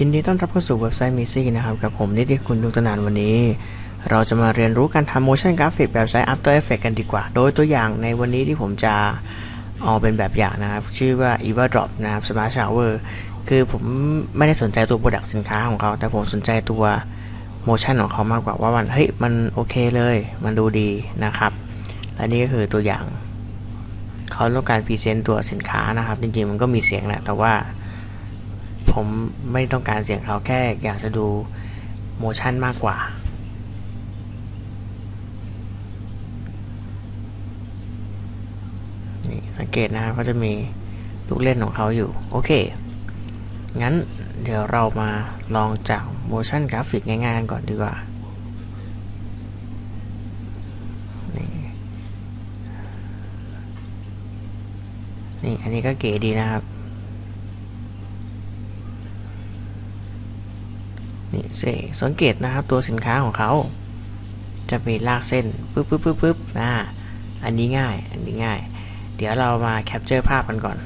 ยินดีต้อนรับเข้าสู่เว็บไซต์มิซี่นะครับกับผมนิติคุณดุกตนานวันนี้ เราจะมาเรียนรู้การทำ motion graphic แบบใช้ After Effects กันดีกว่า โดยตัวอย่างในวันนี้ที่ผมจะเอาเป็นแบบอย่างนะครับ ชื่อว่า Eva Drop นะครับ Smart Shower คือผมไม่ได้สนใจตัว product สินค้าของเขา แต่ผมสนใจตัว motion ของเขามากกว่าว่ามันเฮ้ยมันโอเคเลย มันดูดีนะครับ และนี่ก็คือตัวอย่างเขาต้องการพรีเซนต์ตัวสินค้านะครับ จริงๆมันก็มีเสียงแหละแต่ว่า ผมไม่ต้องการเสียงเขาแค่อยากจะดูโมชั่นมากกว่า นี่สังเกตนะครับก็จะมีลูกเล่นของเขาอยู่ โอเค งั้นเดี๋ยวเรามาลองจากโมชั่นกราฟิกง่ายๆกันก่อนดีกว่านี่อันนี้ก็เก๋ดีนะครับ นี่สิสังเกตนะครับตัวสินค้าของเขา จะมีลากเส้นปึ๊บปึ๊บปึ๊บปึ๊บอ่าอันนี้ง่ายอันนี้ง่าย เดี๋ยวเรามาแคปเจอร์ภาพกันก่อน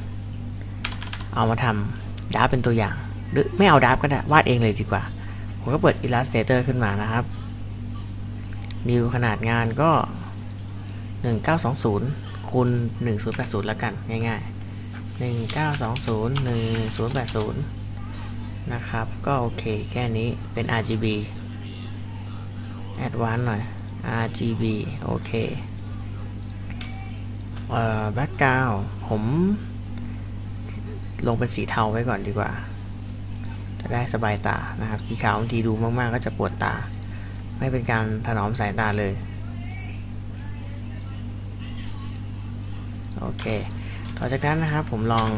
เอามาทำดับเป็นตัวอย่าง หรือไม่เอาดับก็ได้วาดเองเลยดีกว่า ผมก็เปิด Illustrator ขึ้นมานะครับนิวขนาดงานก็ 1920คูณ1080 แล้วกัน ง่ายๆ 1920 1080 นะครับ ก็โอเคแค่นี้เป็น RGB Advanced หน่อย RGB โอเค เอ่อ background ผมลงเป็นสีเทาไว้ก่อนดีกว่า จะได้สบายตานะครับสีขาวบางทีดูมาก ๆ ก็จะปวดตา ไม่เป็นการถนอมสายตาเลย โอเค ต่อจากนั้นนะครับผมลอง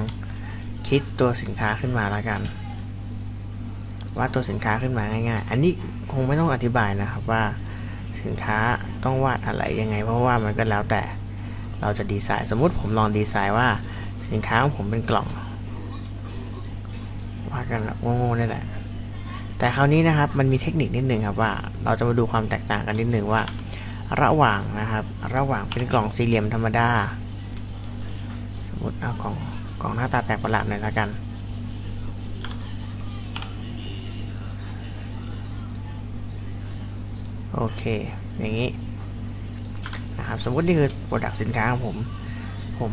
คิดตัวสินค้าขึ้นมาแล้วกัน วาดตัวสินค้าขึ้นมาง่ายๆ อันนี้คงไม่ต้องอธิบายนะครับว่าสินค้าต้องวาดอะไรยังไง เพราะว่ามันก็แล้วแต่เราจะดีไซน์สมมุติผมลองดีไซน์ว่าสินค้าของผมเป็นกล่องวาดกันแบบโง่ๆนี่แหละแต่คราวนี้นะครับมันมีเทคนิคนิดนึงครับว่าเราจะมาดูความแตกต่างกันนิดนึงว่า ระหว่างนะครับ ระหว่างเป็นกล่องสี่เหลี่ยมธรรมดาสมมติเอากล่องกล่องหน้าตาแปลกประหลาดหน่อยละกัน โอเค อย่างนี้นะครับสมมตินี่คือ product สินค้าของผม ผม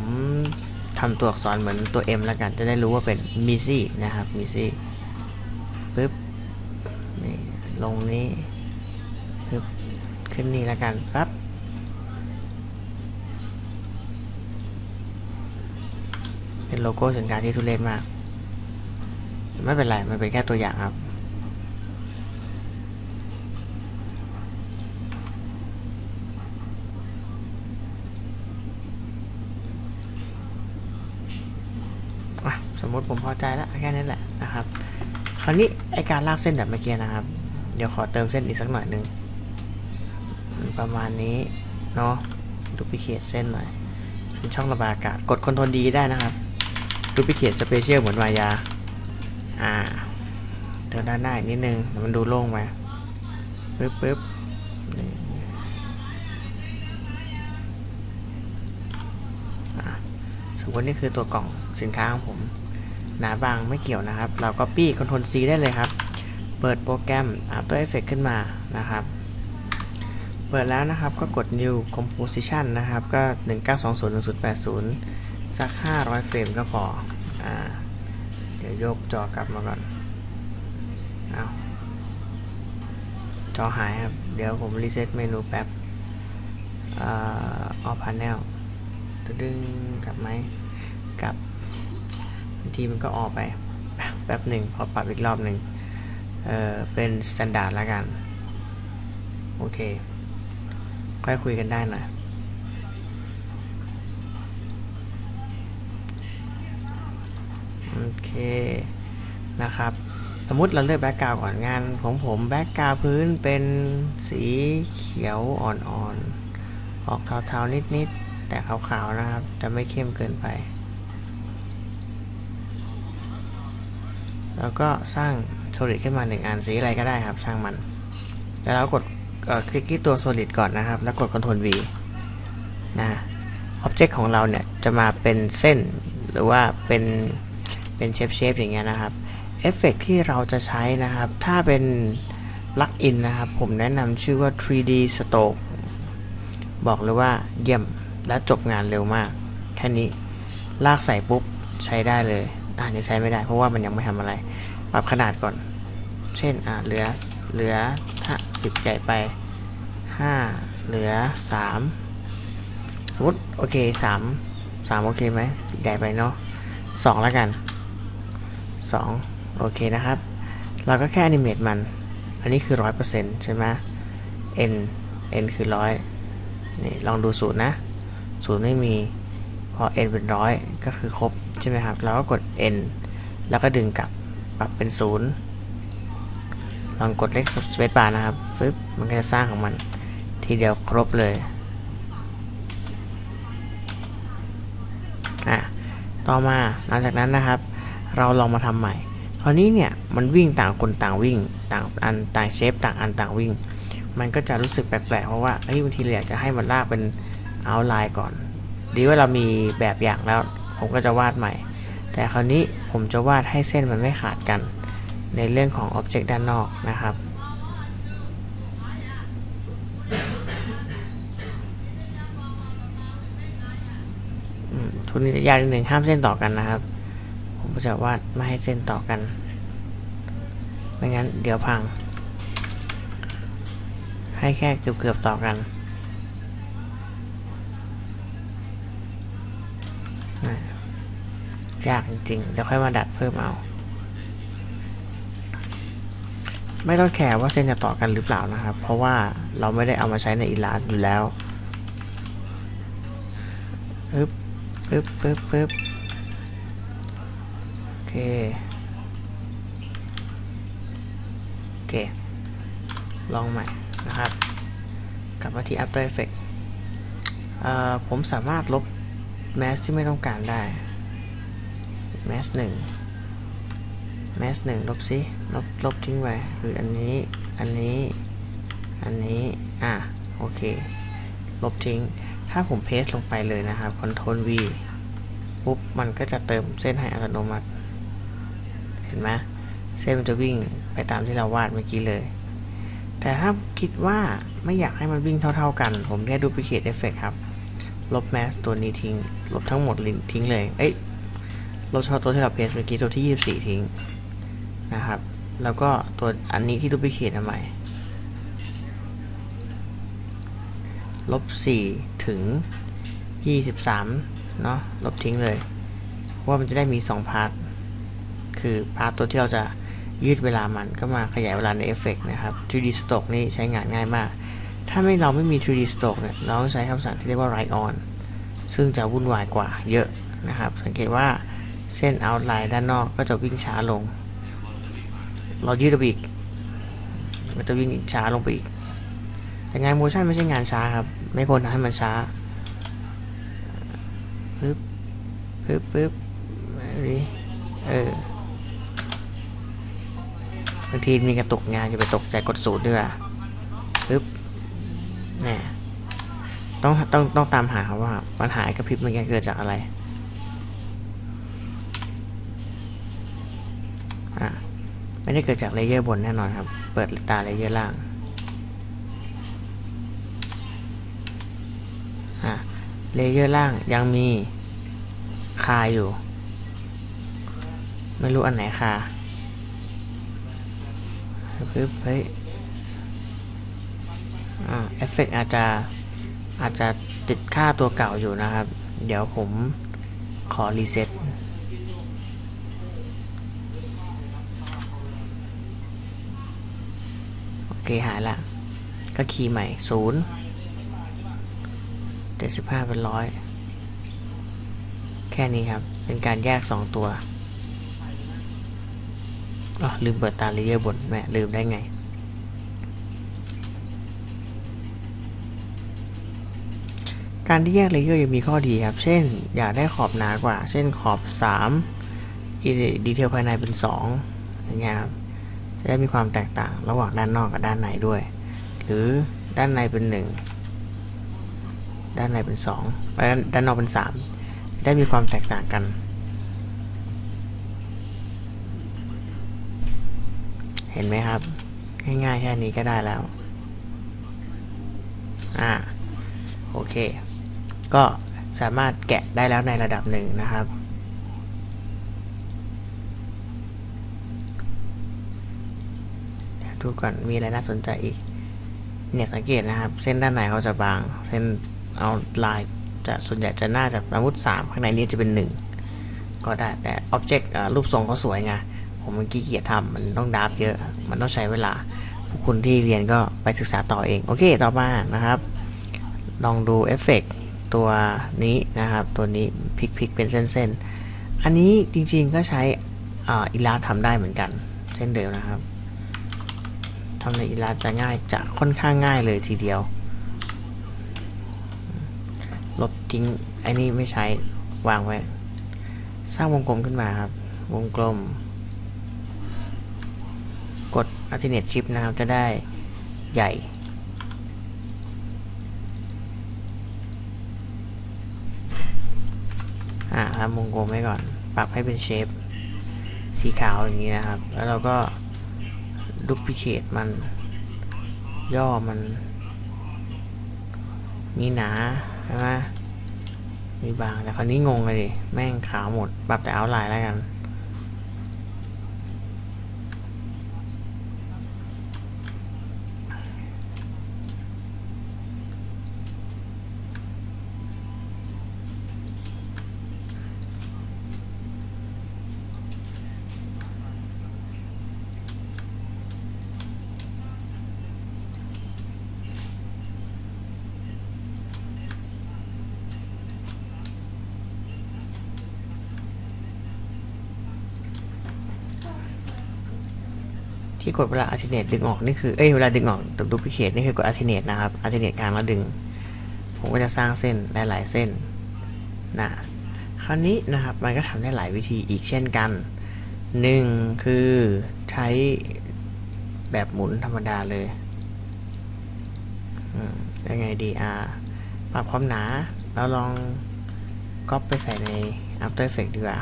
ทำตัวอักษรเหมือนตัว M แล้วกันจะได้รู้ว่าเป็นมิซี่นะครับมิซี่ปึ๊บนี่ลงนี้ปึ๊บขึ้นนี่แล้วกันปั๊บเป็นโลโก้สินค้าที่ทุเรศมาก ไม่เป็นไร มันเป็นแค่ตัวอย่างครับ อะสมม ติผมพอใจแล้วแค่นั้นแหละนะครับ คราวนี้ไอการลากเส้นแบบเมื่อกี้นะครับ เดี๋ยวขอเติมเส้นอีกสักหน่อยหนึ่งประมาณนี้เนาะ duplicate เส้นหน่อยเป็นช่องระบายอากาศกด control D ได้นะครับ duplicate special เหมือนวายาอ่าเติมด้านหน้าอีกนิดนึงมันดูโล่งมาปึ๊บปึ๊บนี่อะสมมตินี่คือตัวกล่องสินค้าของผม หนาบางไม่เกี่ยวนะครับ เราก็ปี้ Ctrl C ได้เลยครับ เปิดโปรแกรม After Effects ขึ้นมานะครับ เปิดแล้วนะครับก็กด New Composition นะครับ ก็ 1920-1080 สัก 500 frame ก็พออ่าเดี๋ยวยกจอกลับมาก่อนเอาจอหายครับ เดี๋ยวผม reset เมนูแป๊บอ่า All Panel ดึงกลับไหม ทีมันก็ออกไปแป๊บหนึ่งพอปรับอีกรอบหนึ่งเออเป็น standard แล้วกัน โอเค ค่อยคุยกันได้หน่อยโอเคนะครับ สมมติเราเลือก background ก่อนงานของผม background พื้นเป็นสีเขียวอ่อนๆออกเทาๆนิดๆ แต่ขาวๆนะครับ จะไม่เข้มเกินไป แล้วก็สร้าง solid ขึ้นมาหนึ่งอันสีอะไรก็ได้ครับ ช่างมัน แล้วเรากดคลิกที่ตัว solid ก่อนนะครับ แล้วกด Ctrl V นะ object ของเราเนี่ย จะมาเป็นเส้นหรือว่าเป็นเป็นเชฟเชฟอย่างเงี้ยนะครับเอฟเฟกที่เราจะใช้นะครับ ถ้าเป็นลักอินนะครับ ผมแนะนำชื่อว่า 3D Stroke บอกเลยว่าเยี่ยมและจบงานเร็วมาก แค่นี้ลากใส่ปุ๊บใช้ได้เลย อ่ายังใช้ไม่ได้ เพราะว่ามันยังไม่ทำอะไร ปรับขนาดก่อน เช่นอ่าเหลือเหลือถ้าสิบใหญ่ไปห้าเหลือสามสมมติโอเคสามสามโอเคไหมใหญ่ไปเนาะสองแล้วกันสองโอเคนะครับ เราก็แค่อนิเมตมัน อันนี้คือร้อยเปอร์เซ็นต์ใช่ไหม n n คือร้อยนี่ลองดูศูนย์นะศูนย์ไม่มี พอ n เป็นร้อยก็คือครบใช่ไหมครับเราก็กด n แล้วก็ดึงกลับปรับเป็นศูนย์ลองกดเลขสเปซบาร์นะครับฟึบมันก็จะสร้างของมัน ทีเดียวครบเลยอะต่อมาหลังจากนั้นนะครับ เราลองมาทำใหม่คราวนี้เนี่ยมันวิ่งต่างคนต่างวิ่ง ต่างอันต่างเชฟต่างอันต่างวิ่ง มันก็จะรู้สึกแปลกๆเพราะว่าเฮ้ยบางทีเราอยากจะให้มันลากเป็นเอาไลน์ก่อน ดีว่าเรามีแบบอย่างแล้ว ผมก็จะวาดใหม่ แต่คราวนี้ผมจะวาดให้เส้นมันไม่ขาดกัน ในเรื่องของอ็อบเจกต์ด้านนอกนะครับทุนนี้จะยากนิดหนึ่งห้ามเส้นต่อกันนะครับ ผมจะวาดไม่ให้เส้นต่อกันไม่งั้นเดี๋ยวพัง ให้แค่เกือบๆต่อกันนะ ยากจริงๆเดี๋ยวค่อยมาดัดเพิ่มเอา ไม่ต้องแคร์ว่าเส้นจะต่อกันหรือเปล่านะครับ เพราะว่าเราไม่ได้เอามาใช้ในอีลาสอยู่แล้วปึ๊บปึ๊บปึ๊บปึ๊บโอเคโอเค ลองใหม่นะครับ กลับมาที่ After Effects ผมสามารถลบแมสที่ไม่ต้องการได้ แมสหนึ่งแมสหนึ่งลบซิลบลบทิ้งไว้คืออันนี้อันนี้ อันนี้ อะ โอเค ลบทิ้ง ถ้าผม paste ลงไปเลยนะครับ Ctrl V ปุ๊บ มันก็จะเติมเส้นให้อัตโนมัติ เห็นไหมเส้นมันจะวิ่งไปตามที่เราวาดเมื่อกี้เลย แต่ถ้าคิดว่าไม่อยากให้มันวิ่งเท่าๆกัน ผมแค่ duplicate effect ครับ ลบแมสตัวนี้ทิ้ง ลบทั้งหมดทิ้งเลย เอ้ย ลบเฉพาะตัวที่เรา paste เมื่อกี้ตัวที่ 24 ทิ้งนะครับ แล้วก็ตัวอันนี้ที่ duplicate ทำไมลบ 4 ถึง 23 เนาะลบทิ้งเลย ว่ามันจะได้มี 2 path คือ path ตัวที่เราจะยืดเวลามันก็มาขยายเวลาในเอฟเฟกนะครับ 3D Stroke นี่ใช้งานง่ายมาก ถ้าไม่เราไม่มี 3D Stroke เนี่ยเราต้องใช้คำสั่งที่เรียกว่า Write on ซึ่งจะวุ่นวายกว่าเยอะนะครับ สังเกตว่า เส้น outline ด้านนอกก็จะวิ่งช้าลง เรายืดไปอีกมันจะวิ่งช้าลงไปอีก แต่งาน motion ไม่ใช่งานช้าครับ ไม่ควรทำให้มันช้าปึ๊บปึ๊บปึ๊บนี่เออบางทีมีกระตุกงานจะไปตกใจกดสูตรด้วยปึ๊บเนี่ยต้องต้องต้องตามหาครับว่าปัญหากระพริบเมื่อกี้เกิดจากอะไร อะ ไม่ได้เกิดจาก layer บนแน่นอนครับ เปิดตา layer ล่างอะ layer ล่างยังมีคาอยู่ ไม่รู้อันไหนคาปึ๊บเฮ้ยเอฟเฟกอาจจะอาจจะติดค่าตัวเก่าอยู่นะครับ เดี๋ยวผมขอ reset โอ เคหายละ ก็ key ใหม่ศูนย์เจ็ดสิบห้าเป็นร้อยแค่นี้ครับ เป็นการแยกสองตัวอ๋อลืมเปิดตา layer บนแม่ลืมได้ไงการที่แยกเลเยอร์ยังมีข้อดีครับ เช่น อยากได้ขอบหนากว่า เช่นขอบ 3 ดีเทลภายในเป็น 2 อย่างเงี้ยครับ จะได้มีความแตกต่างระหว่างด้านนอกกับด้านในด้วย หรือด้านในเป็น 1 ด้านในเป็น2ไปด้านนอกเป็น 3 ได้มีความแตกต่างกัน เห็นไหมครับ ง่ายๆแค่นี้ก็ได้แล้ว อ่า โอเค ก็สามารถแกะได้แล้วในระดับหนึ่งนะครับ ดูก่อนมีอะไรน่าสนใจอีก เนี่ยสังเกตนะครับ เส้นด้านในเขาจะบาง เส้นเอาลายจะส่วนใหญ่จะน่าจะสมมติ3ข้างในนี้จะเป็น 1 ก็ได้แต่อ็อบเจกต์รูปทรงเขาสวยไงผมมันขี้เกียจทำมันต้องดับเยอะ มันต้องใช้เวลาผู้คุณที่เรียนก็ไปศึกษาต่อเอง โอเค ต่อมานะครับ ลองดูเอฟเฟกตัวนี้นะครับ ตัวนี้พลิกๆเป็นเส้นๆ อันนี้จริงๆก็ใช้อิลาทำได้เหมือนกัน เช่นเดิมนะครับำในอิลาจะง่ายจะค่อนข้างง่ายเลยทีเดียว ลบทิ้งไอ้นี่ไม่ใช้วางไว้ สร้างวงกลมขึ้นมาครับ วงกลม กด alternate shift นะครับ จะได้ใหญ่อ่าทำวงกลมไว้ก่อน ปรับให้เป็นเชฟสีขาวอย่างนี้นะครับ แล้วเราก็ ดูพิเคตมัน ย่อมัน มีหนาใช่ไหมมีบางแต่คราวนี้งงเลยแม่งขาวหมดปรับแต่เอาลายแล้วกัน ที่กดเวลา alternate ดึงออกนี่คือ เอ้ยเวลาดึงออกตัว duplicate นี่คือกด alternate นะครับ alternate กลางแล้วดึง ผมก็จะสร้างเส้นหลายๆเส้นนะคราวนี้นะครับมันก็ทำได้หลายวิธีอีกเช่นกันหนึ่งคือใช้แบบหมุนธรรมดาเลยยังไงดีอ่าปรับความหนาแล้วลองก๊อปไปใส่ใน After Effects ดีกว่า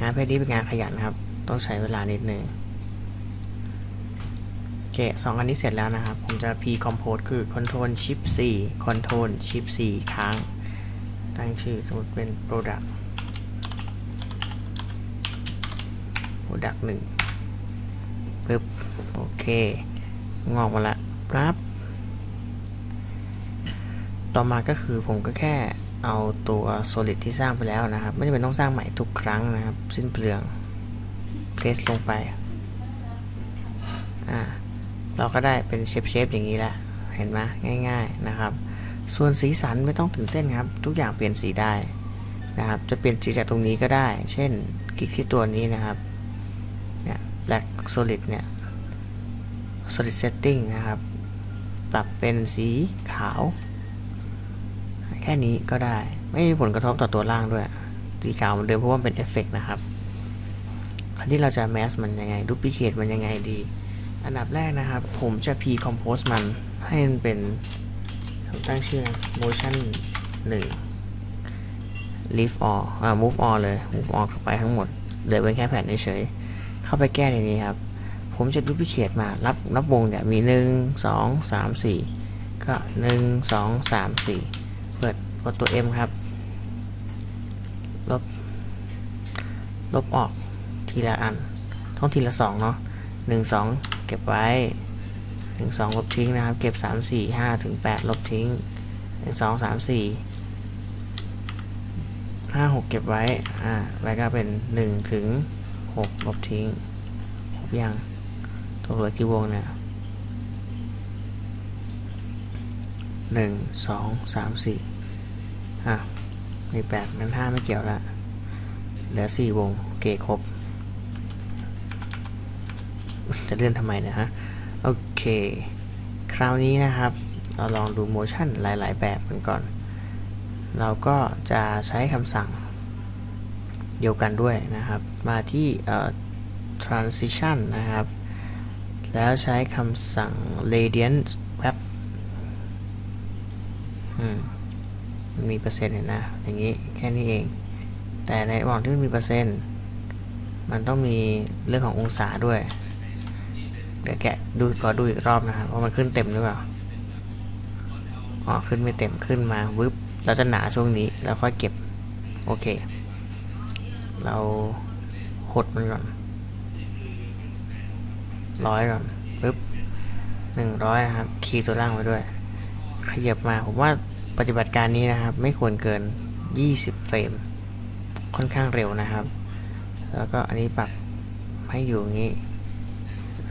งานเพศนี้เป็นงานขยันครับ ต้องใช้เวลานิดนึง โอเคสองอันนี้เสร็จแล้วนะครับ ผมจะ p compose คือ control shift C control shift C ค้าง ตั้งชื่อสมมติเป็น product product หนึ่งปึ๊บ โอเค งอกมาละปั๊บ ต่อมาก็คือผมก็แค่เอาตัว solid ที่สร้างไปแล้วนะครับ ไม่จำเป็นต้องสร้างใหม่ทุกครั้งนะครับ สิ้นเปลือง place ลงไป อ่า เราก็ได้เป็นเชฟเชฟอย่างนี้แหละเห็นไหมง่าย ๆนะครับ ส่วนสีสันไม่ต้องตื่นเต้นครับ ทุกอย่างเปลี่ยนสีได้นะครับ จะเปลี่ยนสีจากตรงนี้ก็ได้ เช่นคลิกที่ตัวนี้นะครับเนี่ย black solid เนี่ย solid setting นะครับ ปรับเป็นสีขาว แค่นี้ก็ได้ ไม่มีผลกระทบต่อตัวล่างด้วยสีขาวเหมือนเดิมเพราะว่าเป็นเอฟเฟกนะครับ คราวนี้เราจะแมสมันยังไง duplicate มันยังไงดี อันดับแรกนะครับ ผมจะ pre-compose มันให้มันเป็นผมตั้งชื่อ motion 1 leave all อ่า move all เลย move all เข้าไปทั้งหมดเหลือเป็นแค่แผ่นเฉยๆเข้าไปแก้ในนี้ครับ ผมจะดูพิเคตมารับนับวงเนี่ยมี 1 2 3 4 ก็ 1 2 3 4 เปิดกดตัว M ครับ ลบ ลบออกทีละอัน ต้องทีละสองเนาะหนึ่งสอง ก็บไว้หนึ่งสองลบทิ้งนะครับ เก็บสามสี่ห้าถึงแปดลบทิ้งหนึ่งสองสามสี่ห้าหกเก็บไว้ อ่า แล้วก็เป็นหนึ่งถึงหกลบทิ้งครบยังตัวเหลือกี่วงเนี่ยหนึ่งสองสามสี่อะมีแปดงั้นห้าไม่เกี่ยวละเหลือสี่วงเคครบ จะเลื่อนทำไมนะฮะ โอเค คราวนี้นะครับ เราลองดูโมชั่นหลาย ๆ แบบกันก่อน เราก็จะใช้คำสั่งเดียวกันด้วยนะครับ มาที่ transition นะครับ แล้วใช้คำสั่ง radiant web อืมมีเปอร์เซ็นต์เห็นนะ อย่างนี้แค่นี้เอง แต่ในระหว่างที่มันมีเปอร์เซ็นต์ มันต้องมีเรื่องขององศาด้วย เดี๋ยวแกะดูขอดูอีกรอบนะครับว่ามันขึ้นเต็มหรือเปล่าอ๋อขึ้นไม่เต็มขึ้นมาวึบเราจะหนาช่วงนี้แล้วค่อยเก็บ โอเค เราหดมันก่อนร้อยก่อนปึ๊บหนึ่งร้อยครับ คีย์ตัวล่างไว้ด้วย ขยับมาผมว่าปฏิบัติการนี้นะครับ ไม่ควรเกิน 20 เฟรม ค่อนข้างเร็วนะครับ แล้วก็อันนี้ปรับให้อยู่อย่างนี้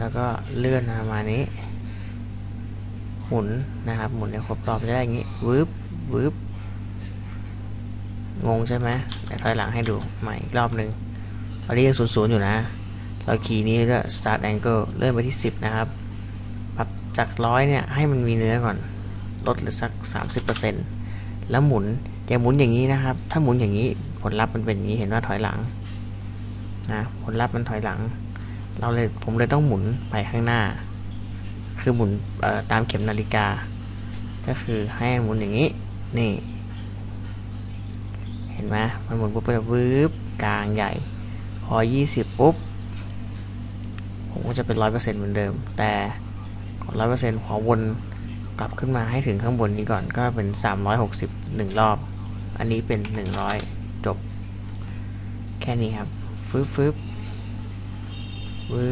แล้วก็เลื่อนมามานี้ หมุนนะครับ หมุนในครบรอบจะได้อย่างนี้วืบวืบงงใช่ไหมแต่ถอยหลังให้ดูใหม่อีกรอบหนึ่งตอนนี้ยังศูนย์ศูนย์อยู่นะเราคีย์นี้ก็ start angle เลื่อนไปที่ 10 นะครับ ปรับจากร้อยเนี่ย ให้มันมีเนื้อก่อน ลดเหลือสัก 30%แล้วหมุนอย่าหมุนอย่างนี้นะครับ ถ้าหมุนอย่างนี้ผลลัพธ์มันเป็นอย่างนี้ เห็นว่าถอยหลังนะ ผลลัพธ์มันถอยหลัง เราเลยผมเลยต้องหมุนไปข้างหน้า คือหมุนตามเข็มนาฬิกา ก็คือให้หมุนอย่างนี้ นี่ เห็นไหมมันหมุนปุ๊บไปวืบกลางใหญ่ พอ 20 ปุ๊บ ผมก็จะเป็น 100%เหมือนเดิม แต่ก่อน100%ขอวนกลับขึ้นมาให้ถึงข้างบนนี้ก่อนก็เป็น 360 1 รอบ อันนี้เป็น 100 จบ แค่นี้ครับฟึบฟึบ วื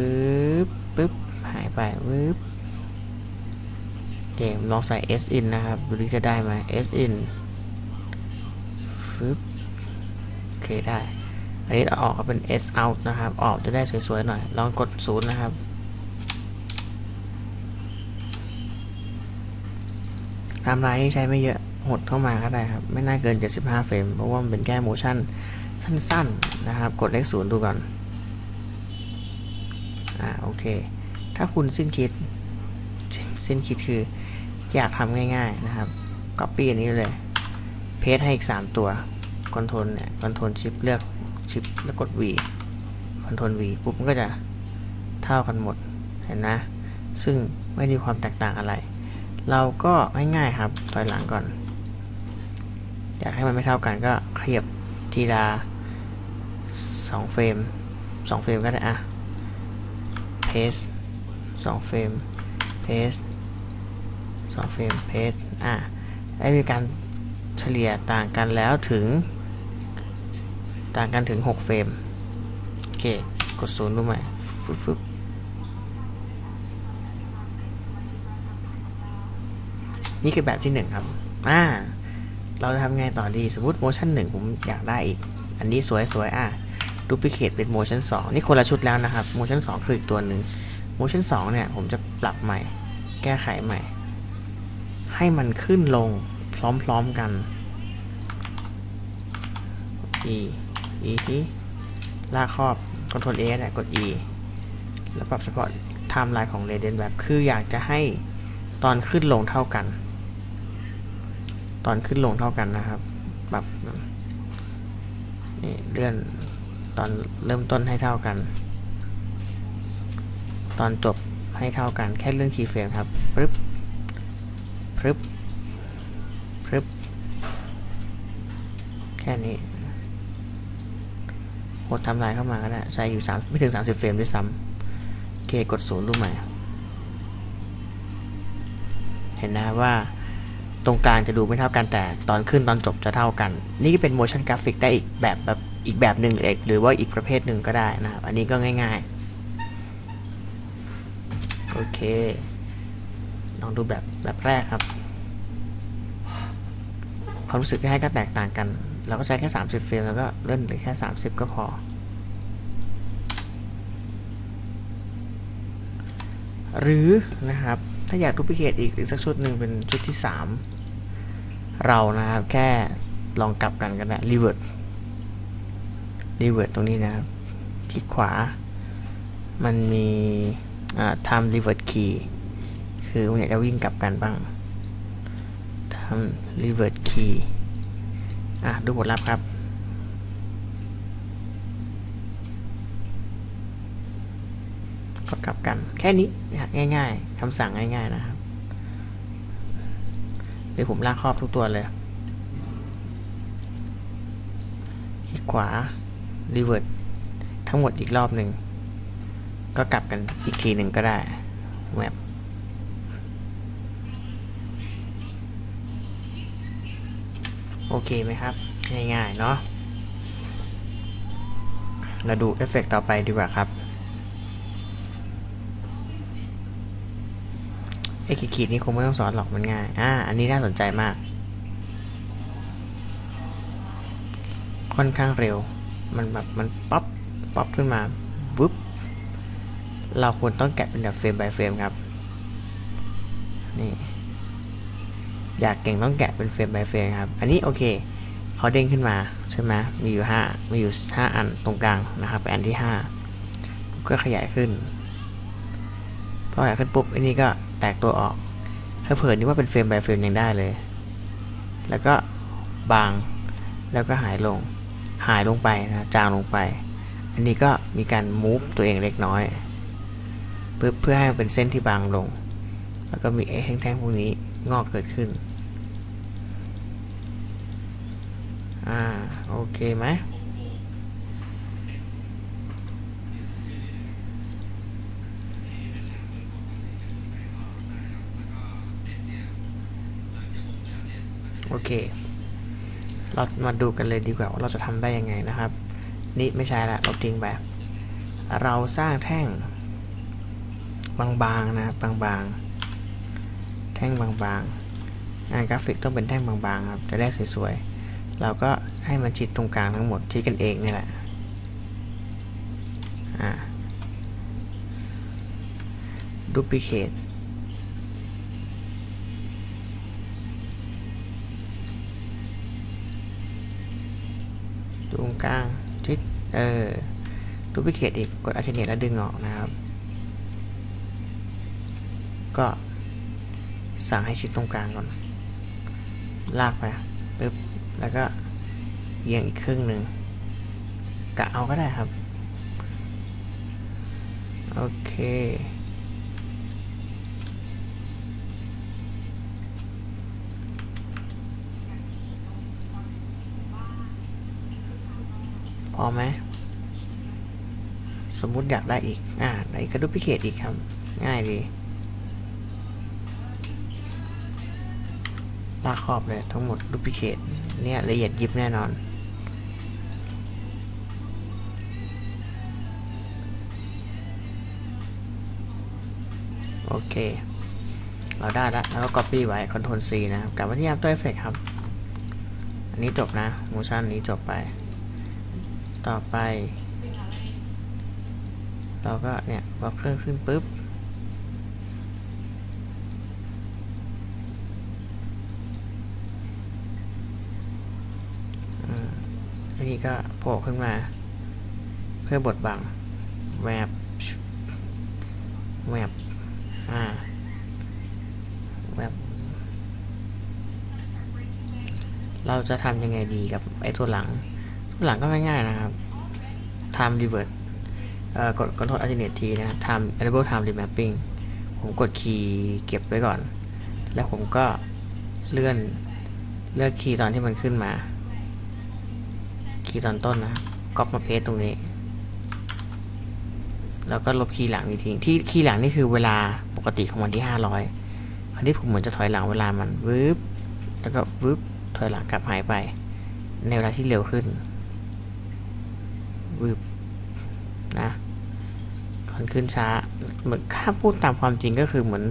บปึ๊บหายไปวืบเกมลองใส่ S in นะครับดูดิจะได้ไหม S in ฟึบโอเคได้ อันนี้เราออกก็เป็น S out นะครับ ออกจะได้สวยๆหน่อย ลองกดศูนย์นะครับ ตามไลน์ที่ใช้ไม่เยอะ หดเข้ามาก็ได้ครับ ไม่น่าเกิน 75 frame เพราะว่ามันเป็นแค่ motion สั้นๆนะครับ กดเลขศูนย์ดูก่อน อ่าโอเค ถ้าคุณสิ้นคิดสิ้นคิดคืออยากทำง่ายๆนะครับ Copy อันนี้เลยเพจให้อีก 3 ตัว control เนี่ย control shift เลือก shift แล้วกด V control V ปุ๊บมันก็จะเท่ากันหมดเห็นนะ ซึ่งไม่มีความแตกต่างอะไร เราก็ง่ายๆครับถอยหลังก่อน อยากให้มันไม่เท่ากันก็ขยับทีละ2 frame 2 frame ก็ได้อะ paste 2 frame paste 2 frame paste อะได้มีการเฉลี่ยต่างกันแล้วถึง ต่างกันถึง 6 frame โอเค กดศูนย์ดูใหม่ฟึบฟึบนี่คือแบบที่ 1 ครับ อ่า เราจะทำไงต่อดี สมมติ motion 1 ผมอยากได้อีก อันนี้สวยๆ อะ duplicate เป็น motion 2 นี่คนละชุดแล้วนะครับ motion 2 คืออีกตัวหนึ่ง motion 2 เนี่ย ผมจะปรับใหม่ แก้ไขใหม่ ให้มันขึ้นลงพร้อมๆกัน e e ที่ลากครอบ Ctrl A เนี่ยกด e แล้วปรับเฉพาะไทม์ไลน์ของ Radiant แบบคืออยากจะให้ตอนขึ้นลงเท่ากัน ตอนขึ้นลงเท่ากันนะครับ ปรับนี่เลื่อน ตอนเริ่มต้นให้เท่ากัน ตอนจบให้เท่ากันแค่เรื่อง keyframe ครับปึ๊บปึ๊บปึ๊บแค่นี้กดทำลายเข้ามาก็ได้ใช้อยู่สามไม่ถึง 30 เฟรมด้วยซ้ำโอเคกดศูนย์ดูใหม่ เห็นนะว่าตรงกลางจะดูไม่เท่ากันแต่ตอนขึ้นตอนจบจะเท่ากัน นี่ก็เป็น motion graphic ได้อีกแบบแบบ อีกแบบหนึ่งเอกหรือว่าอีกประเภทหนึ่งก็ได้นะครับ อันนี้ก็ง่ายๆ โอเค ลองดูแบบแบบแรกครับ ความรู้สึกที่ให้ก็แตกต่างกัน เราก็ใช้แค่ 30 frame แล้วก็เล่นเหลือแค่ 30 ก็พอ หรือนะครับ ถ้าอยาก duplicate อีกอีกสักชุดหนึ่งเป็นชุดที่ 3 เรานะครับแค่ลองกลับกันกันนะรีเวิร์ด รีเวิร์ดตรงนี้นะครับ คลิกขวา มันมีอ่า time revert key คือมันอยากจะวิ่งกลับกันบ้าง time revert key อะ ดูผลลัพธ์ครับก็กลับกันแค่นี้ง่ายๆคำสั่งง่าย ๆ นะครับเดี๋ยวผมลากครอบทุกตัวเลย คลิกขวา รีเวิร์ดทั้งหมดอีกรอบหนึ่ง ก็กลับกันอีกทีหนึ่งก็ได้แวบโอเคไหมครับ ง่ายๆ เนาะเราดูเอฟเฟกต์ต่อไปดีกว่าครับไอ้ขีดๆนี้คงไม่ต้องสอนหรอกมันง่าย อ่า อันนี้น่าสนใจมาก ค่อนข้างเร็ว มันแบบมัน pop pop ขึ้นมาปุ๊บเราควรต้องแกะเป็นแบบเฟรม by เฟรมครับนี่อยากเก่งต้องแกะเป็นเฟรม by เฟรมครับ อันนี้โอเคเขาเด้งขึ้นมาใช่ไหมมีอยู่ห้ามีอยู่ห้าอันตรงกลางนะครับไปอันที่ห้าก็ขยายขึ้นพอขยายขึ้นปุ๊บอันนี้ก็แตกตัวออกถ้าเผื่อนี่ว่าเป็น frame by frame ยังได้เลย แล้วก็บางแล้วก็หายลง หายลงไปนะจางลงไป อันนี้ก็มีการมูฟตัวเองเล็กน้อยเพื่อเพื่อให้มันเป็นเส้นที่บางลง แล้วก็มีแท่งๆพวกนี้งอกเกิดขึ้น อ่า โอเคไหมโอเค เรามาดูกันเลยดีกว่าว่าเราจะทำได้ยังไงนะครับ นี่ไม่ใช่ละเราทิ้งแบบเราสร้างแท่ง บางๆนะครับบางๆ แท่งบางๆงานกราฟิกต้องเป็นแท่งบางๆครับจะได้สวยๆเราก็ให้มันชิดตรงกลางทั้งหมดชิดกันเองนี่แหละอ่า duplicate ตรงกลางชิดเออ duplicate อีกกด alternate แล้วดึงออกนะครับ ก็สั่งให้ชิดตรงกลางก่อน ลากไปปึ๊บแล้วก็เอียงอีกครึ่งหนึ่งกะเอาก็ได้ครับ โอเค พอไหมสมมุติอยากได้อีก อ่าไหนก็ดูพิเคตอีกครับ ง่ายดีลากขอบเลยทั้งหมดดูพิเคตเนี่ยละเอียดยิบแน่นอน โอเค เราได้แล้วแล้วก็ copy ไว้ Ctrl C นะครับกลับมาที่ After Effects ครับ อันนี้จบนะ motion นี้จบไป ต่อไป เราก็เนี่ยพอเครื่องขึ้นปุ๊บอันนี้ก็โผล่ขึ้นมา เพื่อบดบังแวบแวบอ่าแวบเราจะทำยังไงดีกับไอ้ตัวหลัง หลังก็ง่ายๆนะครับ time revert เอ่อกด Ctrl Alternate T นะ time enable time remapping ผมกดคีย์เก็บไว้ก่อน แล้วผมก็เลื่อนเลือกคีย์ตอนที่มันขึ้นมา คีย์ตอนต้นนะก๊อปมาเพสตรงนี้ แล้วก็ลบ key หลังนี้ทิ้งที่ key หลังนี่คือเวลาปกติของมันที่ห้าร้อยอันนี้ผมเหมือนจะถอยหลังเวลามันวืบแล้วก็วืบถอยหลังกลับหายไป ในเวลาที่เร็วขึ้น วืบนะมันขึ้นช้า เหมือนถ้าพูดตามความจริงก็คือเหมือน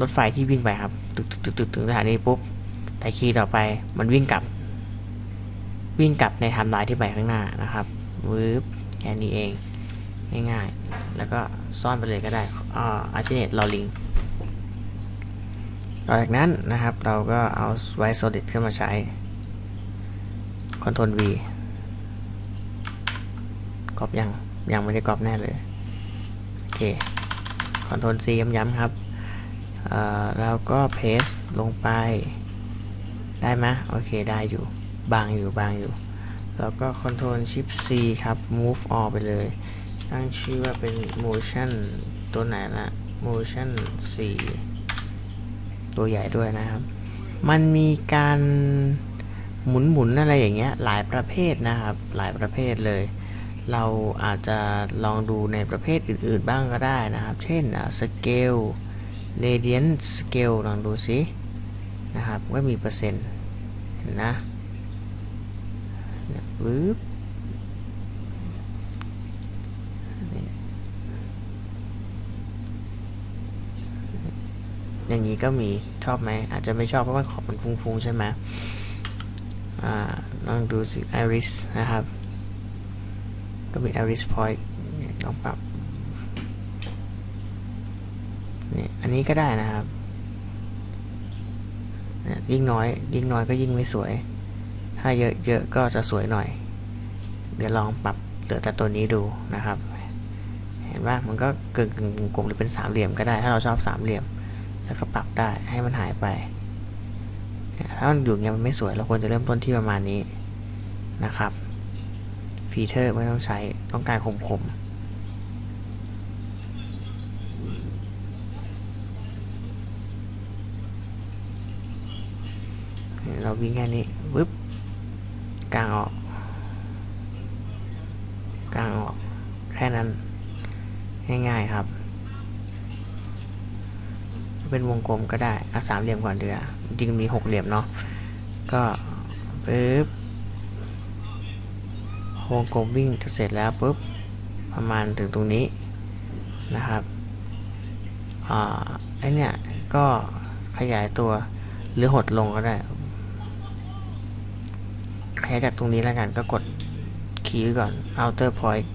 รถไฟที่วิ่งไปครับตึกตึกตึกตึกถึงสถานีปุ๊บ แต่ key ต่อไปมันวิ่งกลับ วิ่งกลับในไทม์ไลน์ที่ไปข้างหน้านะครับวืบแค่นี้เองง่ายๆ แล้วก็ซ่อนไปเลยก็ได้อ่าอาร์ชิเนตลอลิงหลังจากนั้นนะครับเราก็เอาไวโซลิดขึ้นมาใช้ Ctrl V กรอบยังยังไม่ได้กรอบแน่เลยโอเค Ctrl C ย้ำๆครับเอ่อแล้วก็ paste ลงไปได้ไหมโอเคได้อยู่บางอยู่บางอยู่ แล้วก็ Ctrl Shift C ครับ move all ไปเลย ตั้งชื่อว่าเป็น motion ตัวไหนละ motion 4 ตัวใหญ่ด้วยนะครับ มันมีการหมุนหมุนๆอะไรอย่างเงี้ยหลายประเภทนะครับ หลายประเภทเลย เราอาจจะลองดูในประเภทอื่น ๆ บ้างก็ได้นะครับ เช่นสเกล radiant scale ลองดูสินะครับว่ามีเปอร์เซ็นต์เห็นนะปึ๊บอย่างนี้ก็มีชอบไหมอาจจะไม่ชอบเพราะว่าขอบมันฟุ้งๆใช่ไหมอ่าลองดูสิ iris นะครับ ก็มี iris point ลองปรับนี่อันนี้ก็ได้นะครับ ยิ่งน้อย ยิ่งน้อยก็ยิ่งไม่สวย ถ้าเยอะเยอะก็จะสวยหน่อย เดี๋ยวลองปรับเหลือแต่ตัวนี้ดูนะครับ เห็นว่ามันก็กึ่งกึ่งกลมหรือเป็นสามเหลี่ยมก็ได้ ถ้าเราชอบสามเหลี่ยม แล้วก็ปรับได้ให้มันหายไป ถ้ามันอยู่เงี้ยมันไม่สวย เราควรจะเริ่มต้นที่ประมาณนี้นะครับ ฟีเตอร์ไม่ต้องใช้ต้องการคมๆเราวิ่งแค่นี้วึบกลางออก กลางออก แค่นั้น ง่ายๆครับ เป็นวงกลมก็ได้เอาสามเหลี่ยมก่อนเดือจริงมีหกเหลี่ยมเนาะ ก็ปึ๊บ วงกลมวิ่งจะเสร็จแล้วปุ๊บประมาณถึงตรงนี้นะครับอ่าไอเนี่ยก็ขยายตัวหรือหดลงก็ได้ ขยายจากตรงนี้แล้วกันก็กดคีย์ก่อน outer point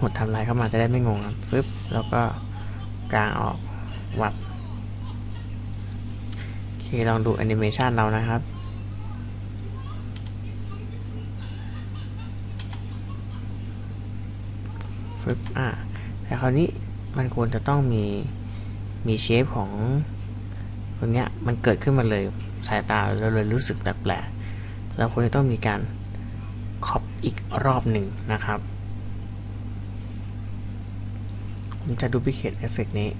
หดทำลายเข้ามาจะได้ไม่งงครับปึ๊บแล้วก็กลางออกวัดโอเคลองดูแอนิเมชันเรานะครับ ฟึบอะแต่คราวนี้มันควรจะต้องมีมีเชฟของตรงเนี้ยมันเกิดขึ้นมาเลยสายตาเราเลยรู้สึกแปลกๆเราควรจะต้องมีการก๊อปอีกรอบหนึ่งนะครับผมจะ duplicate effect นี้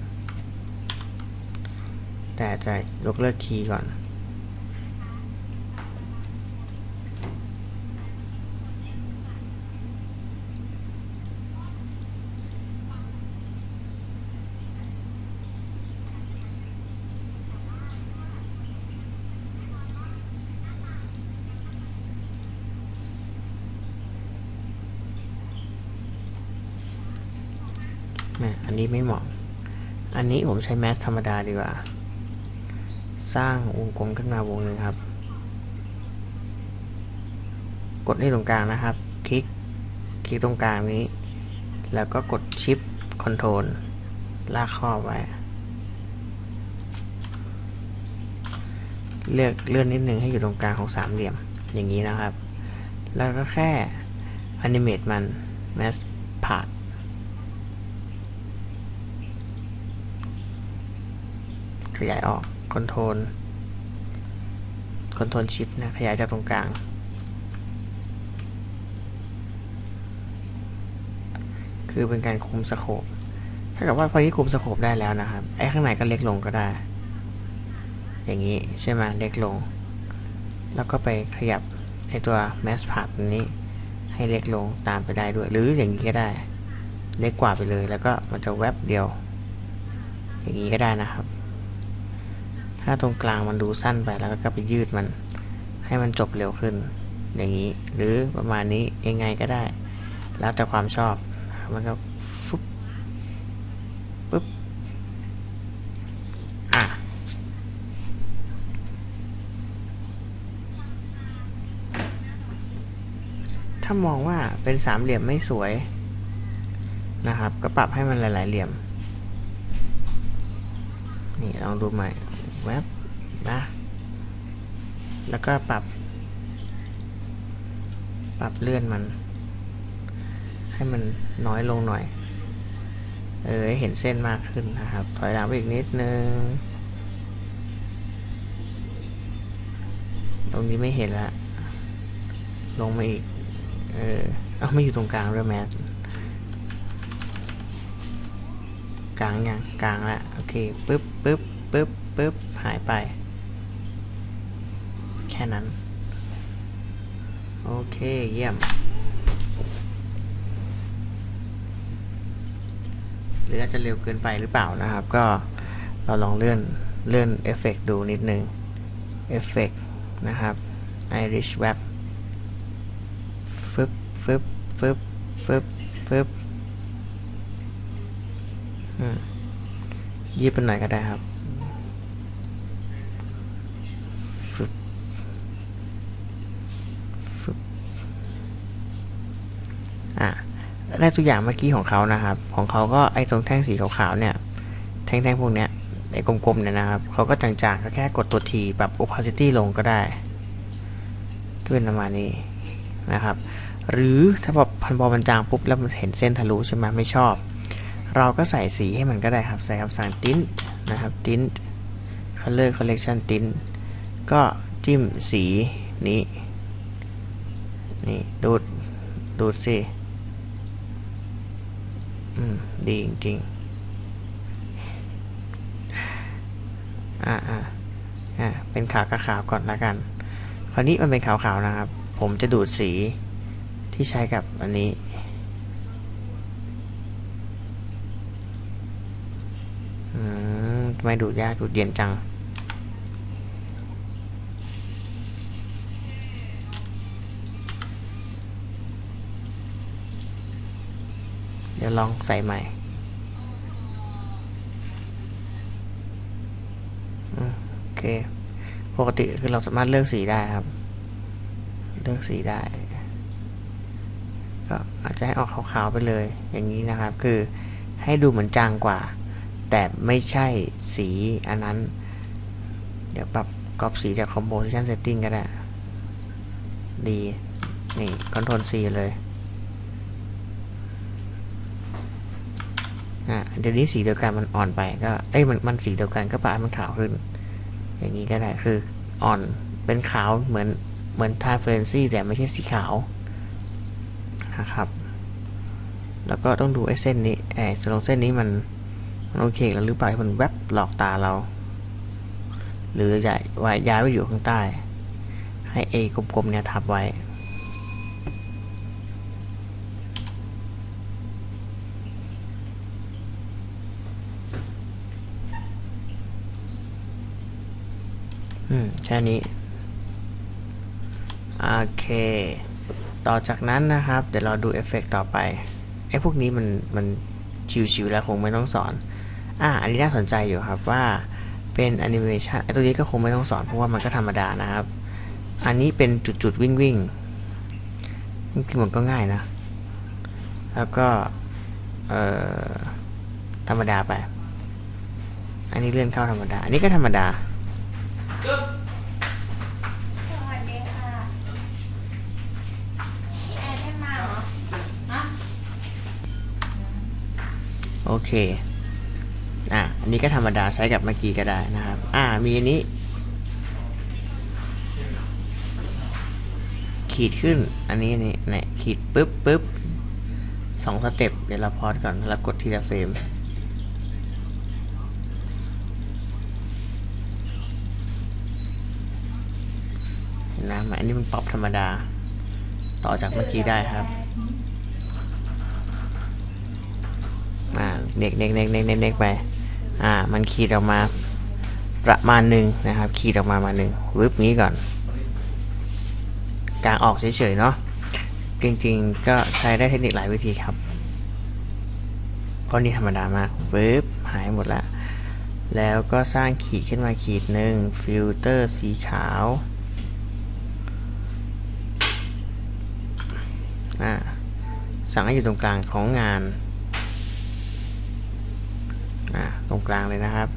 แต่จะยกเลิก key ก่อนอั นี้ไม่เหมาะ อันนี้ผมใช้แมสธรรมดาดีกว่า สร้างวงกลมขึ้นมาวงหนึ่งครับ กดที่ตรงกลางนะครับ คลิก คลิกตรงกลางนี้ แล้วก็กดชิปคอนโทรลลากข้อไว้ เลือกเลื่อนนิดนึงให้อยู่ตรงกลางของสามเหลี่ยม อย่างนี้นะครับ แล้วก็แค่animate มัน mask path ขยายออก control control shift นะ ขยายจากตรงกลาง คือเป็นการคุม scope เท่ากับว่าพอที่คุม scope ได้แล้วนะครับ ไอ้ข้างในก็เล็กลงก็ได้ อย่างนี้ใช่ไหมเล็กลง แล้วก็ไปขยับไอ้ตัว mass part นี้ให้เล็กลงตามไปได้ด้วย หรืออย่างนี้ก็ได้ เล็กกว่าไปเลย แล้วก็มันจะแวบเดียว อย่างนี้ก็ได้นะครับ ถ้าตรงกลางมันดูสั้นไปแล้วก็ไปยืดมัน ให้มันจบเร็วขึ้น อย่างนี้ หรือประมาณนี้ยังไงก็ได้ แล้วแต่ความชอบ มันก็ฟุบปุ๊บ อะ ถ้ามองว่าเป็นสามเหลี่ยมไม่สวยนะครับ ก็ปรับให้มันหลาย ๆ เหลี่ยม นี่ลองดูใหม่ แวบนะแล้วก็ปรับ ปรับเลื่อนมัน ให้มันน้อยลงหน่อย เออเห็นเส้นมากขึ้นนะครับ ถอยหลังไปอีกนิดนึง ตรงนี้ไม่เห็นละ ลงมาอีก เออเอาไม่อยู่ตรงกลางด้วยแมสกลางยังกลางละโอเคปึ๊บปึ๊บปึ๊บ ปึ๊บ หายไป แค่นั้น โอเค เยี่ยม หรืออาจจะเร็วเกินไปหรือเปล่านะครับ ก็เราลองเลื่อนเลื่อนเอฟเฟกดูนิดนึงเอฟเฟกนะครับ Irish Web ฟึบฟึบฟึบฟึบฟึบอืมยืดเป็นหน่อยก็ได้ครับฟึบฟึบอะ ได้ตัวอย่างเมื่อกี้ของเขานะครับ ของเขาก็ไอ้ตรงแท่งสีขาวๆเนี่ย แท่งๆพวกเนี้ยไอ้กลมๆเนี่ยนะครับเขาก็จางๆก็แค่กดตัวทีปรับ opacity ลงก็ได้ขึ้นประมาณนี้นะครับ หรือถ้าพอพันบอมันจางปุ๊บแล้วมันเห็นเส้นทะลุใช่ไหมไม่ชอบ เราก็ใส่สีให้มันก็ได้ครับ ใส่คำสั่งติ้นนะครับติ้น color collection ติ้นก็จิ้มสีนี้ นี่ ดูด ดูดสิ อืม ดีจริงๆ อ่าอ่าอ่าเป็นขาวกับขาวก่อนละกัน คราวนี้มันเป็นขาวๆนะครับ ผมจะดูดสีที่ใช้กับอันนี้อืมทำไม่ดูดยากดูดเย็นจัง เดี๋ยวลองใส่ใหม่โอเค ปกติคือเราสามารถเลือกสีได้ครับ เลือกสีได้ ก็อาจจะให้ออกขาวๆไปเลย อย่างนี้นะครับ คือให้ดูเหมือนจางกว่า แต่ไม่ใช่สีอันนั้น เดี๋ยวปรับกรอบสีจาก composition setting ก็ได้ ดี นี่ control C เลย อะเดี๋ยวนี้สีเดียวกันมันอ่อนไปก็เอ้ยมันมันสีเดียวกันก็ปะมันขาวขึ้น อย่างนี้ก็ได้คืออ่อนเป็นขาวเหมือนเหมือน transparency แต่ไม่ใช่สีขาวนะครับ แล้วก็ต้องดูไอ้เส้นนี้ไอ้ตรงเส้นนี้มันมันโอเคแล้วหรือเปล่าให้มันแวบหลอกตาเรา หรือย้ายไว้ย้ายไปอยู่ข้างใต้ ให้เอกลมๆเนี่ยทับไว้ อืม แค่นี้ โอเค ต่อจากนั้นนะครับ เดี๋ยวเราดูเอฟเฟกต่อไป ไอ้พวกนี้มันมันชิวๆแล้วคงไม่ต้องสอน อ่า อันนี้น่าสนใจอยู่ครับว่าเป็นแอนิเมชันไอ้ตัวนี้ก็คงไม่ต้องสอนเพราะว่ามันก็ธรรมดานะครับ อันนี้เป็นจุดๆวิ่งวิ่งจริงๆมันก็ง่ายนะ แล้วก็ เอ่อ ธรรมดาไป อันนี้เลื่อนเข้าธรรมดา อันนี้ก็ธรรมดา สวัสดีค่ะพี่แอนได้มาเหรอฮะ โอเค อะ อันนี้ก็ธรรมดาใช้กับเมื่อกี้ก็ได้นะครับ อ่า มีอันนี้ ขีดขึ้น อันนี้นี่เนี่ยขีดปุ๊บปุ๊บสองสเต็ป เดี๋ยวเราพอดก่อนแล้วกดทีละเฟรมนไหมอันนี้มันป๊อปธรรมดา ต่อจากเมื่อกี้ได้ครับ อ่าเด็กเด็กเด็กเด็กเด็กไป อ่า มันขีดออกมาประมาณหนึ่งนะครับ ขีดออกมามาหนึ่งวึบนี้ก่อน กลางออกเฉยๆเนาะจริงๆ ก็ใช้ได้เทคนิคหลายวิธีครับเพราะนี่ธรรมดามากวึบหายหมดละ แล้วก็สร้างขีดขึ้นมาขีดหนึ่งฟิลเตอร์สีขาวอ่าสั่งให้อยู่ตรงกลางของงาน ตรงกลางเลยนะครับ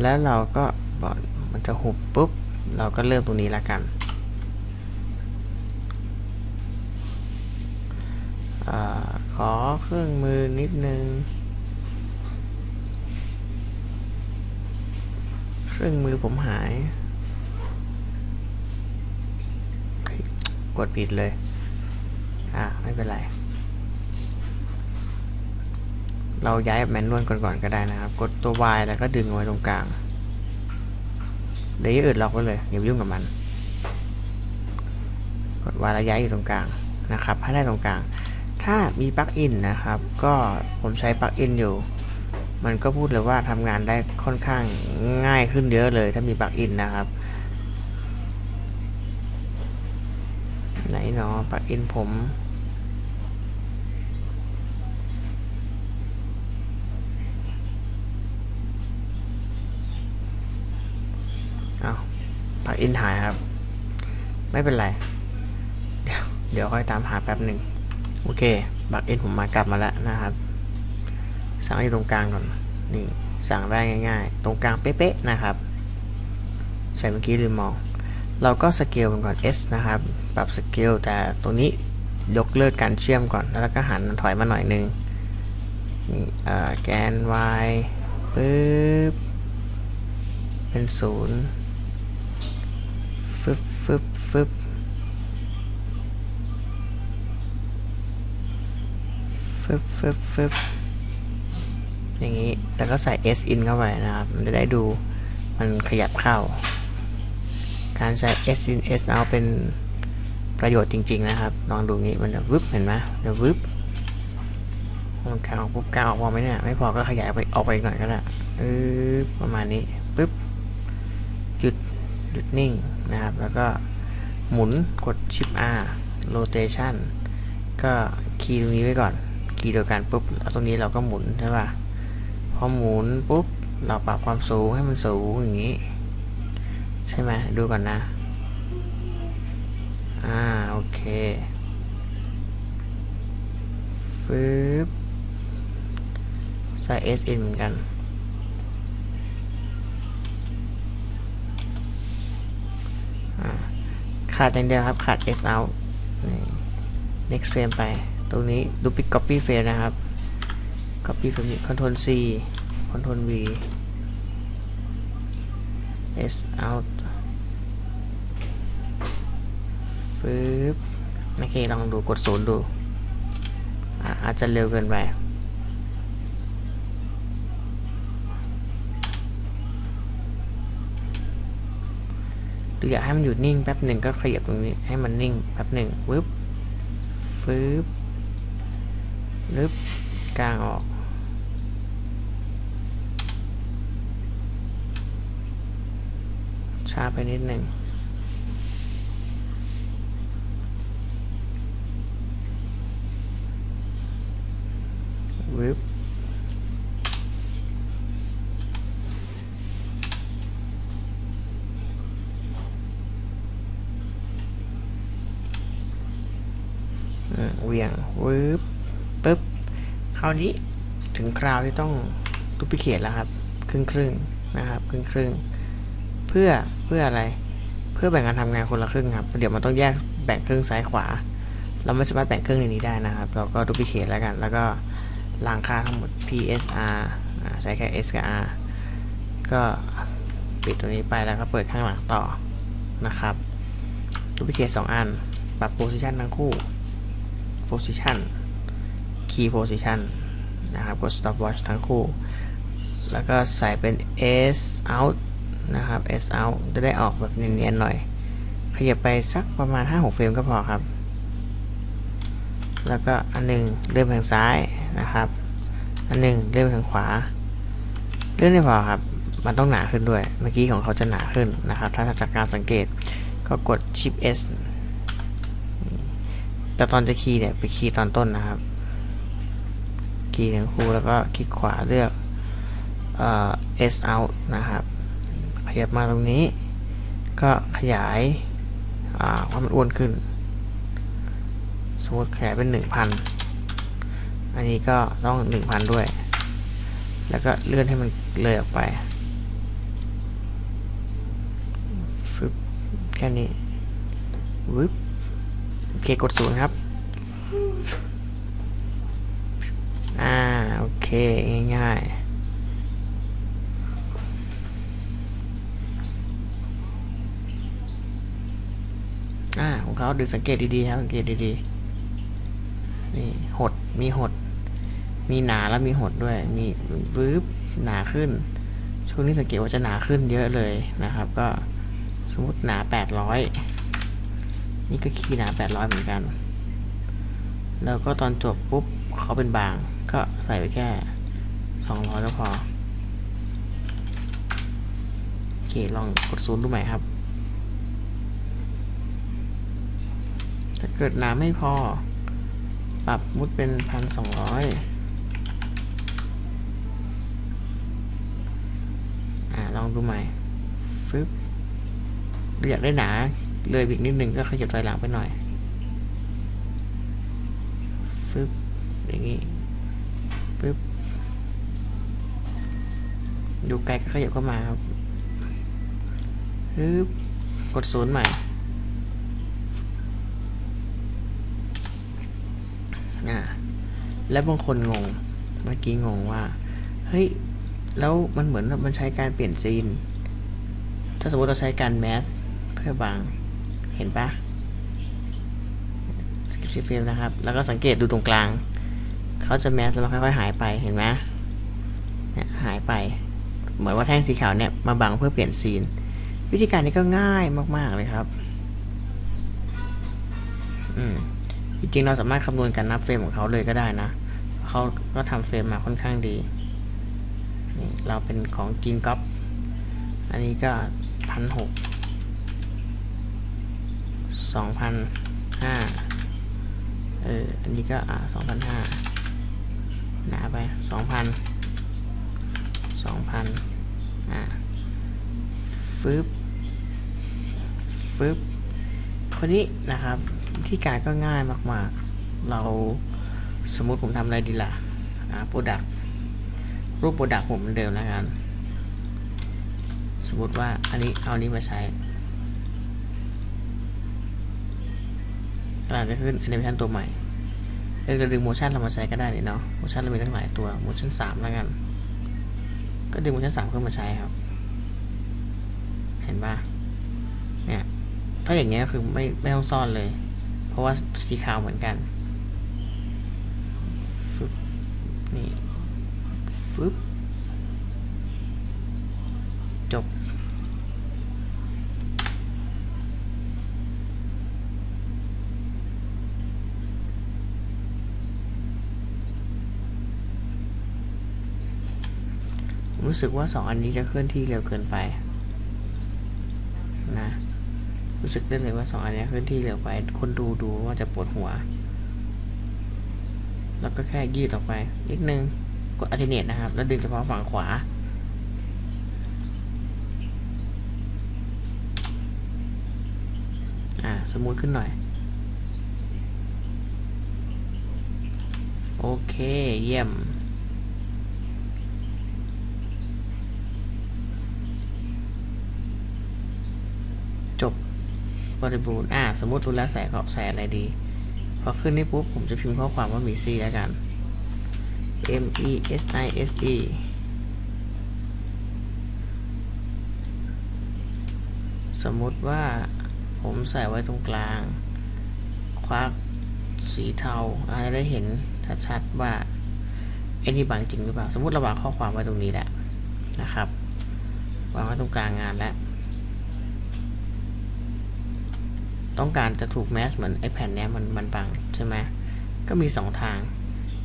แล้วเราก็บอกมันจะหุบปุ๊บ เราก็เริ่มตรงนี้แล้วกันอขอเครื่องมือนิดนึง เครื่องมือผมหายเฮ้ยกดผิดเลย อ่าไม่เป็นไร เราย้ายแมนนวลก่อนๆก็ได้นะครับ กดตัว Y แล้วก็ดึงไว้ตรงกลางเดี๋ยวอื่นล็อกไว้เลยอย่ายุ่งกับมัน กดวางระยะอยู่ตรงกลางนะครับให้ได้ตรงกลาง ถ้ามีปลั๊กอินนะครับ ก็ผมใช้ปลั๊กอินอยู่ มันก็พูดเลยว่าทำงานได้ค่อนข้างง่ายขึ้นเยอะเลย ถ้ามีปลั๊กอินนะครับไหนเนาะปลั๊กอินผม เอาปลักอินหายครับ ไม่เป็นไร เดี๋ยวเดี๋ยวค่อยตามหาแป๊บหนึ่งโอเคปลักอินผมมากลับมาแล้วนะครับ สั่งอยู่ตรงกลางก่อน นี่ สั่งได้ง่าย ๆ ตรงกลางเป๊ะๆนะครับ ใส่เมื่อกี้ลืมมอง เราก็สเกลมันก่อน S นะครับ ปรับสเกลแต่ตรงนี้ยกเลิกการเชื่อมก่อน แล้วก็หันถอยมาหน่อยนึงนี่แกน y ปึ๊บเป็นศูนย์ฟึบฟึบฟึบ ฟึบฟึบฟึบอย่างนี้ แล้วก็ใส่ S in เข้าไปนะครับ มันจะได้ดูมันขยับเข้า การใช้ S in S out เป็นประโยชน์จริง ๆ นะครับ ลองดูงี้ มันจะวึบเห็นไหมจะวึบมันกลางออกปุ๊บกางออกพอไหมเนี่ย ไม่พอก็ขยายไปออกไปอีกหน่อยก็ได้ปึ๊บประมาณนี้ปึ๊บหยุดหยุดนิ่งนะครับ แล้วก็หมุนกดชิป R rotation ก็คีย์ตรงนี้ไว้ก่อน คีย์เดียวกันปุ๊บแล้วตรงนี้เราก็หมุนใช่ป่ะพอหมุนปุ๊บเราปรับความสูงให้มันสูงอย่างนี้ ใช่ไหมดูก่อนนะ อ่าโอเคฟึบใส่ S in เหมือนกันขาดอย่างเดียวครับ ขาด S out นี่ next frame ไป ตรงนี้ดูปิด copy frame นะครับ copy frame นี้ control C control V S out ฟึบโอเคลองดูกดศูนย์ดู อาจจะเร็วเกินไปดูอยากให้มันหยุดนิ่งแป๊บหนึ่งก็ขยับตรงนี้ให้มันนิ่งแป๊บหนึ่งวึบฟึบ ลึบกลางออก ช้าไปนิดหนึ่งวึบเวียงวึบ ปึ๊บคราวนี้ถึงคราวที่ต้องduplicate แล้วครับ ครึ่งครึ่งนะครับ ครึ่งครึ่งเพื่อเพื่ออะไร เพื่อแบ่งการทำงานคนละครึ่งครับ เดี๋ยวมันต้องแยกแบ่งครึ่งซ้ายขวา เราไม่สามารถแบ่งครึ่งในนี้ได้นะครับ เราก็ duplicate แล้วกัน แล้วก็ล้างค่าทั้งหมด PSR ใช้แค่ S กับ R ก็ปิดตัวนี้ไปแล้วก็เปิดข้างหลังต่อนะครับ duplicate สองอัน ปรับ position ทั้งคู่ position key position นะครับกด stopwatch ทั้งคู่ แล้วก็ใส่เป็น S out นะครับ S out จะได้ออกแบบเนียนๆหน่อยขยับไปสักประมาณ 5-6 เฟรมก็พอครับ แล้วก็อันหนึ่งเลื่อนไปทางซ้ายนะครับ อันหนึ่งเลื่อนไปทางขวา เลื่อนไม่พอครับ มันต้องหนาขึ้นด้วย เมื่อกี้ของเขาจะหนาขึ้นนะครับ ถ้าจากการสังเกตก็กด Shift S แต่ตอนจะคีย์เนี่ยไปคีย์ตอนต้นนะครับ คีย์ทั้งคู่แล้วก็คลิกขวาเลือกเอ่อ S out นะครับ ขยับมาตรงนี้ ก็ขยายอ่าว่ามันอ้วนขึ้น สมมติขยายเป็นหนึ่งพันอันนี้ก็ต้องหนึ่งพันด้วย แล้วก็เลื่อนให้มันเลยออกไปฟึบแค่นี้วึบโอเคกดศูนย์ครับ อ่า โอเค ง่ายๆอ่าของเขาดูสังเกตดีๆครับสังเกตดีๆนี่หดมีหด มีหนาแล้วมีหดด้วย มีวืบหนาขึ้น ช่วงนี้สังเกตว่าจะหนาขึ้นเยอะเลยนะครับ ก็สมมติหนาแปดร้อยนี่ก็คีย์หนา800เหมือนกัน แล้วก็ตอนจบปุ๊บเขาเป็นบาง ก็ใส่ไปแค่200ก็พอ โอเค ลองกดซูมดูใหม่ครับ ถ้าเกิดหนาไม่พอ ปรับมุดเป็น1,200อ่าลองดูใหม่ฟึบอยากได้หนา เลยอีกนิดนึงก็ขยับถอยหลังไปหน่อยฟึบอย่างนี้ ดูไกลก็ขยับเข้ามาครับฟึบกดศูนย์ใหม่อ่าแล้วบางคนงง เมื่อกี้งงว่า เฮ้ย แล้วมันเหมือนมันใช้การเปลี่ยน scene ถ้าสมมติเราใช้การแมสเพื่อบัง เห็นปะสกิฟฟิลนะครับ แล้วก็สังเกตดูตรงกลาง เขาจะแมสแล้วค่อยๆหายไป เห็นไหมหายไป เหมือนว่าแท่งสีขาวเนี่ยมาบังเพื่อเปลี่ยน scene วิธีการนี้ก็ง่ายมาก ๆ เลยครับอืมจริงๆเราสามารถคำนวณการนับเฟรมของเขาเลยก็ได้นะเขาก็ทำเฟรมมาค่อนข้างดีนี่เราเป็นของจีนก๊อปอันนี้ก็พันหกสองพันห้าเอออันนี้ก็อ่าสองพันห้าหนาไปสองพัน สองพันอ่าฟึบฟึบคนนี้นะครับวิธีการก็ง่ายมากๆ เราสมมุติผมทำอะไรดีล่ะอ่า product รูป product ผมเหมือนเดิมแล้วกัน สมมติว่าอันนี้เอานี้มาใช้กำลังจะขึ้นแอนิเมชันตัวใหม่เออก็ดึง motion เรามาใช้ก็ได้นี่เนาะ motion เรามีตั้งหลายตัว motion สามแล้วกัน ก็ดึงโมชั่นสามขึ้นมาใช้ครับ เห็นปะเนี่ย ถ้าอย่างเงี้ยก็คือไม่ไม่ต้องซ่อนเลย เพราะว่าสีขาวเหมือนกันฟึบนี่ฟึบจบ รู้สึกว่าสองอันนี้จะเคลื่อนที่เร็วเกินไปนะรู้สึกได้เลยว่าสองอันนี้เคลื่อนที่เร็วไป คนดูดูว่าจะปวดหัว แล้วก็แค่ยืดออกไปนิดนึงกด Alternate นะครับ แล้วดึงเฉพาะฝั่งขวาอ่า smooth ขึ้นหน่อย โอเค เยี่ยม บริบูรณ์อ่าสมมติรู้แล้วใส่ขอบใส่อะไรดี พอขึ้นนี่ปุ๊บผมจะพิมพ์ข้อความว่ามี C แล้วกัน M E S I S E สมมติว่าผมใส่ไว้ตรงกลาง ควักสีเทาอาจจะได้เห็นชัดๆว่าไอ้นี่บางจริงหรือเปล่า สมมติเราวางข้อความไว้ตรงนี้แหละนะครับ วางไว้ตรงกลางงานแล้ว ต้องการจะถูกแมสเหมือนไอแผ่นเนี้ยมันมันบังใช่ไหมก็มีสองทาง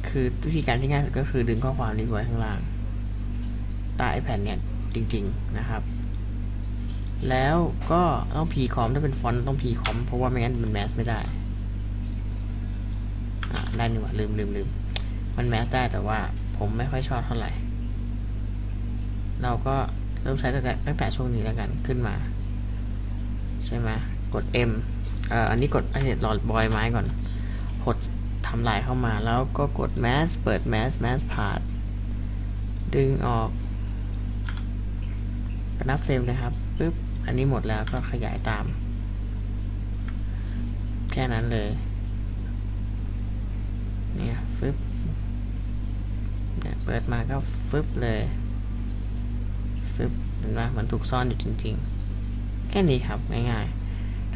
คือวิธีการที่ง่ายสุดก็คือดึงข้อความนี้ไว้ข้างล่างใต้ไอแผ่นเนี้ยจริง ๆนะครับ แล้วก็ต้องพีคอมถ้าเป็นฟอนต์ต้องพีคอมเพราะว่าไม่งั้นมันแมสไม่ได้อ่าได้นี่หว่าลืมลืมลืมมันแมสได้แต่ว่าผมไม่ค่อยชอบเท่าไหร่ เราก็เริ่มใช้ตั้งแต่ตั้งแต่ช่วงนี้แล้วกันขึ้นมา ใช่ไหมกด M เอ่ออันนี้กดไอันนี้รอบอยไม้ก่อนกดทำลายเข้ามาแล้วก็กด Mask เปิด Mask Mask ผ่านดึงออกก็นับเฟรมนะครับปึ๊บอันนี้หมดแล้วก็ขยายตาม แค่นั้นเลยเนี่ยฟึบเนี่ยเปิดมาก็ฟึบเลยฟึบเห็นไหมมันถูกซ่อนอยู่จริงๆ แค่นี้ครับง่ายๆ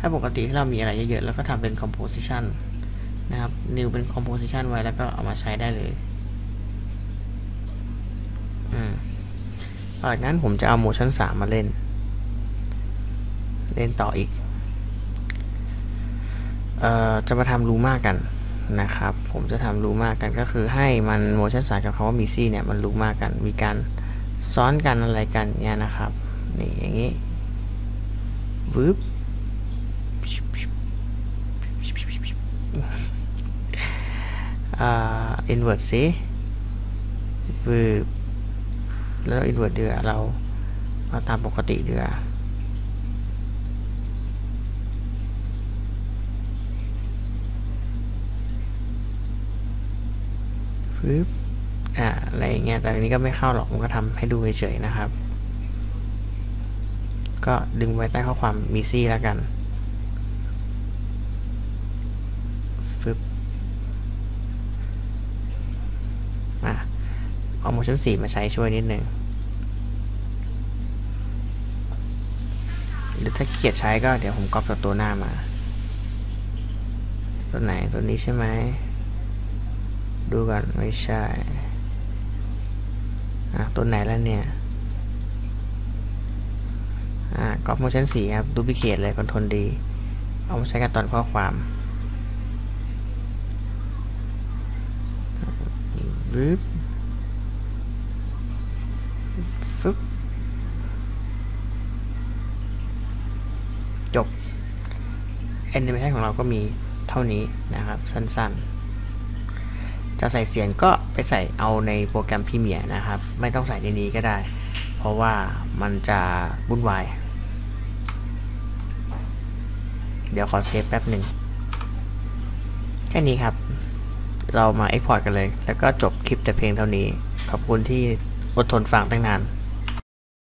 ถ้าปกติที่เรามีอะไรเยอะๆแล้วก็ทำเป็น composition นะครับ new เป็น composition ไว้แล้วก็เอามาใช้ได้เลยอืมจากนั้นผมจะเอา motion 3 มาเล่น เล่นต่ออีก เอ่อ จะมาทำรูมากันนะครับ ผมจะทำรูมากันก็คือให้มัน motion สายกับคำว่ามีซี่เนี่ย มันรูมากัน มีการซ้อนกันอะไรกันเนี่ยนะครับ นี่อย่างนี้วึบอ่า invert สิวึบแล้ว invert เดือเราเอาตามปกติเดือปึ๊บอ่าอะไรเงี้ยแต่อันนี้ก็ไม่เข้าหรอกมันก็ทำให้ดูเฉยๆนะครับ ก็ดึงไว้ใต้ข้อความมีซี่แล้วกันปึ๊บ อะ เอา motion 4มาใช้ช่วยนิดนึงหรือถ้าเกียดใช้ก็เดี๋ยวผมก๊อปจากตัวหน้ามา ตัวไหนตัวนี้ใช่ไหม ดูก่อนไม่ใช่ อะ ตัวไหนแล้วเนี่ย อ่าก๊อป motion สี่ครับ duplicate เลย Control D เอามาใช้กับตอนข้อความบึ๊บ แอนิเมชันของเราก็มีเท่านี้นะครับ สั้นๆ จะใส่เสียงก็ไปใส่เอาในโปรแกรมพรีเมียร์นะครับ ไม่ต้องใส่ในนี้ก็ได้ เพราะว่ามันจะวุ่นวาย เดี๋ยวขอเซฟแป๊บหนึ่ง แค่นี้ครับ เรามา Export กันเลย แล้วก็จบคลิปแต่เพียงเท่านี้ ขอบคุณที่อดทนฟังตั้งนาน